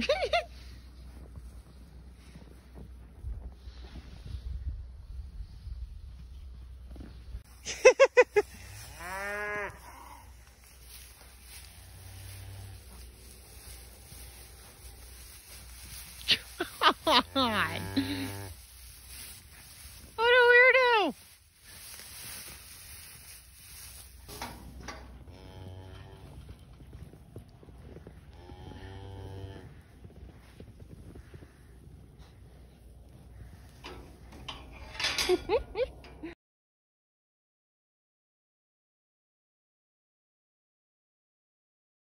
Oh, God. Weirdo.